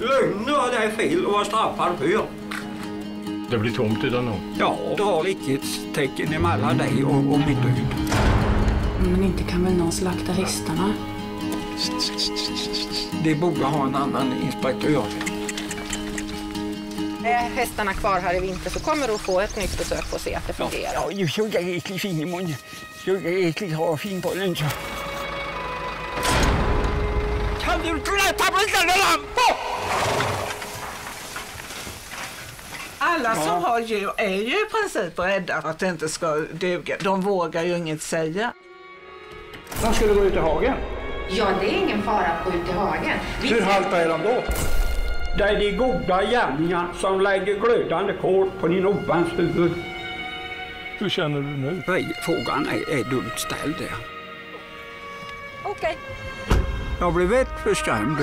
Lögner det är fel att vara straffad för. Det blir tomt utan någon. Ja, dra likhetstecken emellan dig och, och mitt död. Men inte kan väl någon slakta hästarna? Det borde ha en annan inspektör. Är hästarna kvar här i vinter så kommer du få ett nytt besök och se att det fungerar. Ja, jag är äcklig fin i munnen. Så jag är äcklig har fin på den så. Kan du inte lätta blinkande lampor? Alla som har djur är ju i princip rädda att det inte ska duga. De vågar ju inget säga. De skulle gå ut i hagen. Ja, det är ingen fara att gå ut i hagen. Vi Hur halta är de då? Det är de goda gärningar som lägger glödande kol på din ovans huvud. Hur känner du nu? Nej, Frågan är, är dumt ställd där. Okej. Jag blev väldigt förskrämd.